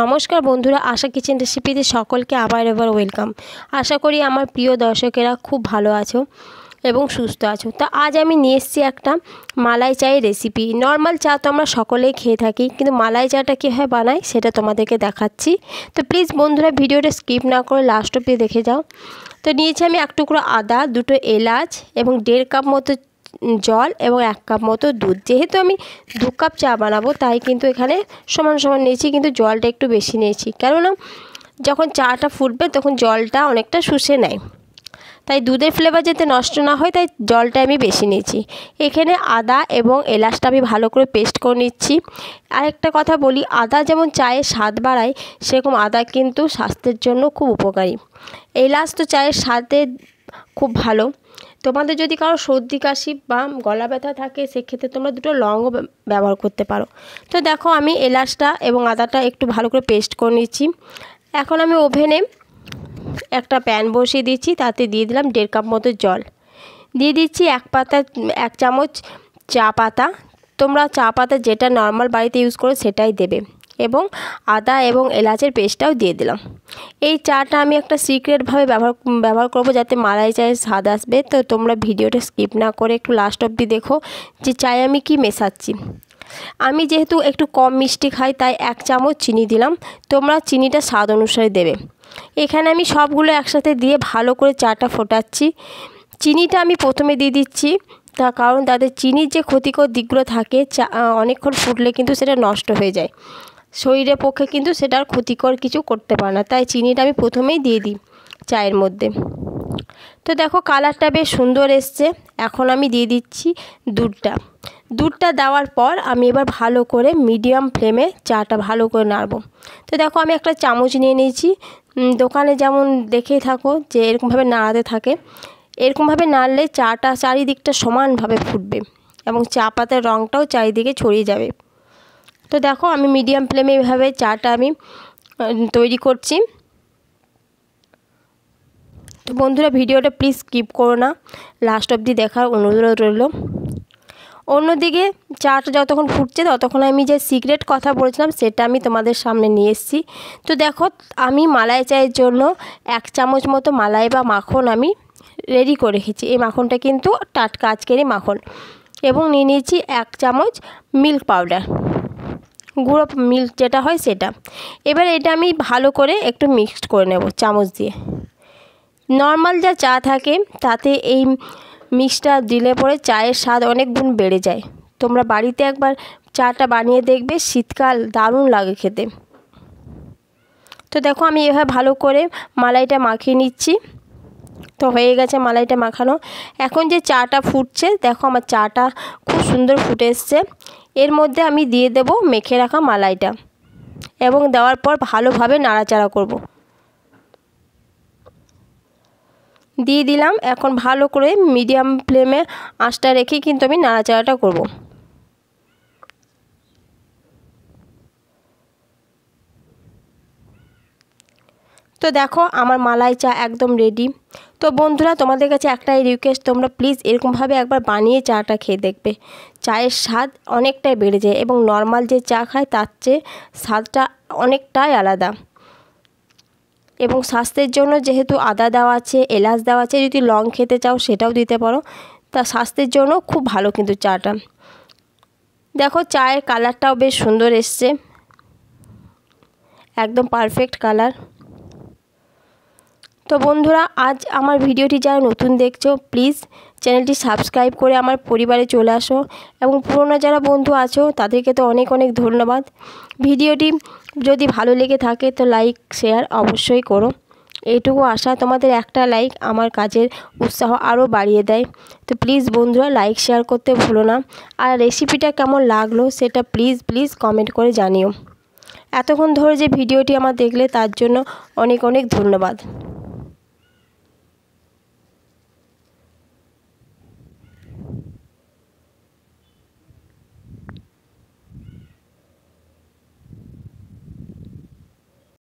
নমস্কার বন্ধুরা, আশা কিচেন রেসিপিতে সকলকে আবার এবার ওয়েলকাম। আশা করি আমার প্রিয় দর্শকেরা খুব ভালো আছো এবং সুস্থ আছো। তা আজ আমি নিয়ে এসেছি একটা মালাই চায়ের রেসিপি। নর্মাল চা তো আমরা সকলেই খেয়ে থাকি, কিন্তু মালাই চাটা কীভাবে বানাই সেটা তোমাদেরকে দেখাচ্ছি। তো প্লিজ বন্ধুরা, ভিডিওটা স্কিপ না করে লাস্ট অব্দি দেখে যাও। তো নিয়েছি আমি এক টুকরো আদা, দুটো এলাচ এবং দেড় কাপ মতো জল এবং এক কাপ মতো দুধ। যেহেতু আমি দু কাপ চা বানাবো, তাই কিন্তু এখানে সমান সমান নিয়েছি, কিন্তু জলটা একটু বেশি নিয়েছি। কেননা যখন চাটা ফুটবে, তখন জলটা অনেকটা শুষে নেয়। তাই দুধের ফ্লেভার যাতে নষ্ট না হয়, তাই জলটা আমি বেশি নিয়েছি। এখানে আদা এবং এলাচটা আমি ভালো করে পেস্ট করে নিচ্ছি। আরেকটা কথা বলি, আদা যেমন চায়ের স্বাদ বাড়ায়, সেরকম আদা কিন্তু স্বাস্থ্যের জন্য খুব উপকারী। এলাচ তো চায়ের স্বাদে খুব ভালো। তোমাদের যদি কারও সর্দি, কাশি বা গলা ব্যথা থাকে, সেক্ষেত্রে তোমরা দুটো লংও ব্যবহার করতে পারো। তো দেখো, আমি এলাচটা এবং আদাটা একটু ভালো করে পেস্ট করে নিচ্ছি। এখন আমি ওভেনে একটা প্যান বসিয়ে দিচ্ছি, তাতে দিয়ে দিলাম দেড় কাপ মতো জল। দিয়ে দিচ্ছি এক পাতা, এক চামচ চা পাতা। তোমরা চা পাতা যেটা নর্মাল বাড়িতে ইউজ করো, সেটাই দেবে। এবং আদা এবং এলাচের পেস্টটাও দিয়ে দিলাম। এই চাটা আমি একটা সিক্রেটভাবে ব্যবহার ব্যবহার করব যাতে মালাই চায়ের স্বাদ আসবে। তো তোমরা ভিডিওটা স্কিপ না করে একটু লাস্ট অবধি দেখো যে চায়ে আমি কি মেশাচ্ছি। আমি যেহেতু একটু কম মিষ্টি খাই, তাই এক চামচ চিনি দিলাম। তোমরা চিনিটা স্বাদ অনুসারে দেবে। এখানে আমি সবগুলো একসাথে দিয়ে ভালো করে চাটা ফোটাচ্ছি। চিনিটা আমি প্রথমে দিয়ে দিচ্ছি। তার কারণ তাদের চিনির যে ক্ষতিকর দিকগুলো থাকে, চা অনেকক্ষণ ফুটলে কিন্তু সেটা নষ্ট হয়ে যায়। শরীরের পক্ষে কিন্তু সেটার ক্ষতিকর কিছু করতে পারে না। তাই চিনিটা আমি প্রথমেই দিয়ে দিই চায়ের মধ্যে। তো দেখো কালারটা বেশ সুন্দর এসছে। এখন আমি দিয়ে দিচ্ছি দুধটা। দুধটা দেওয়ার পর আমি এবার ভালো করে মিডিয়াম ফ্লেমে চাটা ভালো করে নাড়বো। তো দেখো আমি একটা চামচ নিয়ে নিয়েছি। দোকানে যেমন দেখেই থাকো যে এরকমভাবে নাড়াতে থাকে। এরকমভাবে নাড়লে চাটা চারিদিকটা সমানভাবে ফুটবে এবং চা পাতার রঙটাও চারিদিকে ছড়িয়ে যাবে। তো দেখো আমি মিডিয়াম ফ্লেমে এভাবে চাটা আমি তৈরি করছি। তো বন্ধুরা ভিডিওটা প্লিজ স্কিপ করো না। লাস্ট অবধি দেখার অনুরোধ রইল। অন্যদিকে চাটা যতক্ষণ ফুটছে ততক্ষণ আমি যে সিক্রেট কথা বলেছিলাম সেটা আমি তোমাদের সামনে নিয়ে এসেছি। তো দেখো আমি মালাই চায়ের জন্য এক চামচ মতো মালাই বা মাখন আমি রেডি করে রেখেছি। এই মাখনটা কিন্তু টাটকা আজকেরই মাখন। এবং নিয়ে নিয়েছি এক চামচ মিল্ক পাউডার গুঁড়ো মিল্ক যেটা হয় সেটা। এবার এটা আমি ভালো করে একটু মিক্সড করে নেব চামচ দিয়ে। নর্মাল যা চা থাকে, তাতে এই মিক্সটা দিলে পরে চায়ের স্বাদ অনেক গুণ বেড়ে যায়। তোমরা বাড়িতে একবার চাটা বানিয়ে দেখবে, শীতকাল দারুণ লাগে খেতে। তো দেখো আমি এভাবে ভালো করে মালাইটা মাখিয়ে নিচ্ছি। তো হয়ে গেছে মালাইটা মাখানো। এখন যে চাটা ফুটছে, দেখো আমার চাটা খুব সুন্দর ফুটে এসছে। এর মধ্যে আমি দিয়ে দেব মেখে রাখা মালাইটা এবং দেওয়ার পর ভালোভাবে নাড়াচাড়া করব। দিয়ে দিলাম, এখন ভালো করে মিডিয়াম ফ্লেমে আঁচটা রেখে কিন্তু আমি নাড়াচাড়াটা করব। তো দেখো, আমার মালাই চা একদম রেডি তো বন্ধুরা, তোমাদের কাছে একটাই রিকোয়েস্ট তোমরা প্লিজ এরকমভাবে একবার বানিয়ে চাটা খেয়ে দেখবে। চায়ের স্বাদ অনেকটাই বেড়ে যায় এবং নর্মাল যে চা খায়, তার চেয়ে স্বাদটা অনেকটাই আলাদা। এবং স্বাস্থ্যের জন্য যেহেতু আদা দেওয়া আছে, এলাচ দেওয়া আছে, যদি লং খেতে চাও, সেটাও দিতে পারো। তা স্বাস্থ্যের জন্য খুব ভালো কিন্তু চাটা। দেখো, চায়ের কালারটাও বেশ সুন্দর এসছে। একদম পারফেক্ট কালার তো বন্ধুরা, আজ আমার ভিডিওটি যারা নতুন দেখছ প্লিজ চ্যানেলটি সাবস্ক্রাইব করে আমার পরিবারে চলে আসো এবং পুরোনো যারা বন্ধু আছো, তাদেরকে তো অনেক অনেক ধন্যবাদ। ভিডিওটি যদি ভালো লেগে থাকে, তো লাইক শেয়ার অবশ্যই করো। এইটুকু আশা তোমাদের একটা লাইক আমার কাজের উৎসাহ আরও বাড়িয়ে দেয়। তো প্লিজ বন্ধুরা লাইক শেয়ার করতে ভুলো না। আর রেসিপিটা কেমন লাগল, সেটা প্লিজ প্লিজ কমেন্ট করে জানিও। এতক্ষণ ধরে যে ভিডিওটি আমার দেখলে, তার জন্য অনেক অনেক ধন্যবাদ।